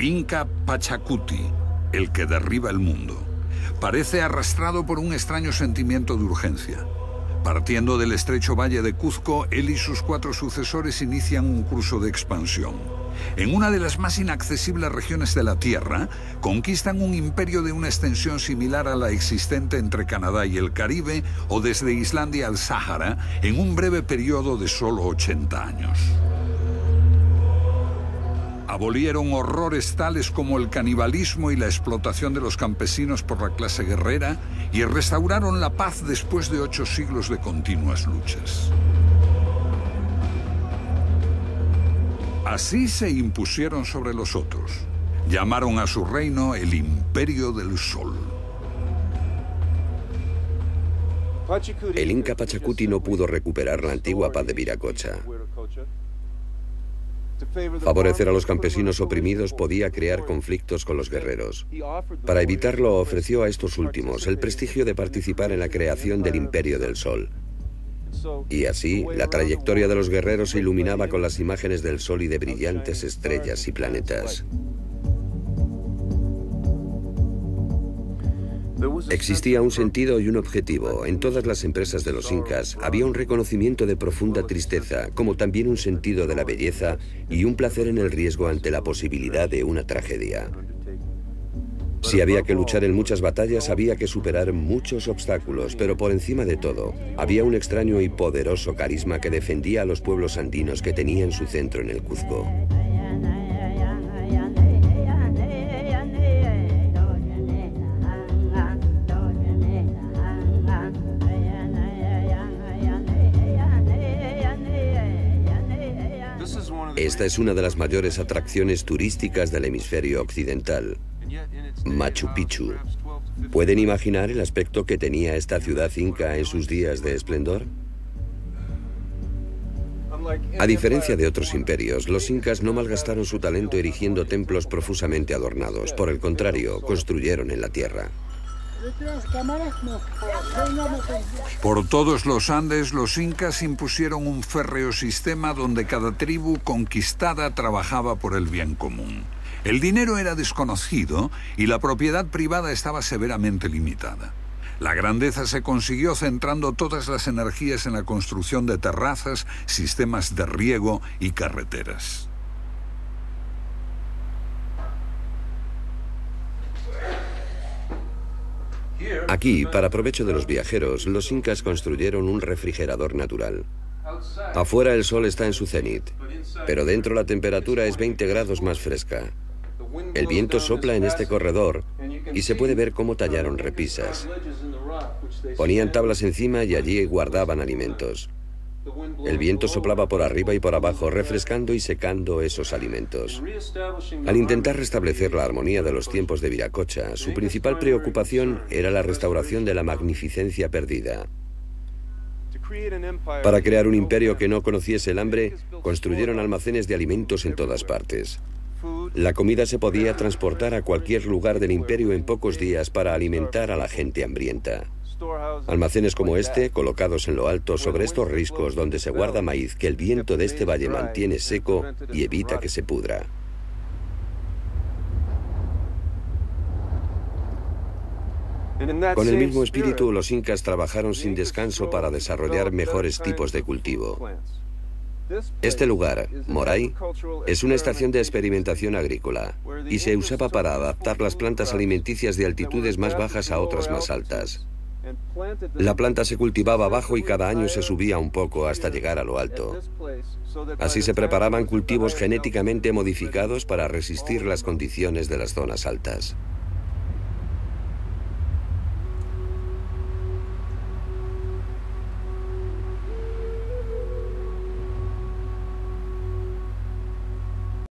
Inca Pachacuti, el que derriba el mundo. Parece arrastrado por un extraño sentimiento de urgencia. Partiendo del estrecho valle de Cuzco, él y sus cuatro sucesores inician un curso de expansión. En una de las más inaccesibles regiones de la Tierra, conquistan un imperio de una extensión similar a la existente entre Canadá y el Caribe o desde Islandia al Sáhara en un breve periodo de solo 80 años. Abolieron horrores tales como el canibalismo y la explotación de los campesinos por la clase guerrera y restauraron la paz después de ocho siglos de continuas luchas. Así se impusieron sobre los otros. Llamaron a su reino el Imperio del Sol. El Inca Pachacuti no pudo recuperar la antigua paz de Viracocha. Favorecer a los campesinos oprimidos podía crear conflictos con los guerreros. Para evitarlo ofreció a estos últimos el prestigio de participar en la creación del Imperio del Sol. Y así, la trayectoria de los guerreros se iluminaba con las imágenes del Sol y de brillantes estrellas y planetas. Existía un sentido y un objetivo. En todas las empresas de los incas había un reconocimiento de profunda tristeza, como también un sentido de la belleza y un placer en el riesgo ante la posibilidad de una tragedia. Si había que luchar en muchas batallas, había que superar muchos obstáculos, pero por encima de todo, había un extraño y poderoso carisma que defendía a los pueblos andinos que tenían su centro en el Cuzco. Esta es una de las mayores atracciones turísticas del hemisferio occidental, Machu Picchu. ¿Pueden imaginar el aspecto que tenía esta ciudad inca en sus días de esplendor? A diferencia de otros imperios, los incas no malgastaron su talento erigiendo templos profusamente adornados. Por el contrario, construyeron en la tierra. Por todos los Andes, los incas impusieron un férreo sistema donde cada tribu conquistada trabajaba por el bien común. El dinero era desconocido y la propiedad privada estaba severamente limitada. La grandeza se consiguió centrando todas las energías en la construcción de terrazas, sistemas de riego y carreteras. Aquí, para provecho de los viajeros, los incas construyeron un refrigerador natural. Afuera el sol está en su cenit, pero dentro la temperatura es 20 grados más fresca. El viento sopla en este corredor y se puede ver cómo tallaron repisas. Ponían tablas encima y allí guardaban alimentos. El viento soplaba por arriba y por abajo, refrescando y secando esos alimentos. Al intentar restablecer la armonía de los tiempos de Viracocha, su principal preocupación era la restauración de la magnificencia perdida. Para crear un imperio que no conociese el hambre, construyeron almacenes de alimentos en todas partes. La comida se podía transportar a cualquier lugar del imperio en pocos días para alimentar a la gente hambrienta. Almacenes como este, colocados en lo alto sobre estos riscos donde se guarda maíz que el viento de este valle mantiene seco y evita que se pudra. Con el mismo espíritu, los incas trabajaron sin descanso para desarrollar mejores tipos de cultivo. Este lugar, Moray, es una estación de experimentación agrícola y se usaba para adaptar las plantas alimenticias de altitudes más bajas a otras más altas. La planta se cultivaba abajo y cada año se subía un poco hasta llegar a lo alto. Así se preparaban cultivos genéticamente modificados para resistir las condiciones de las zonas altas.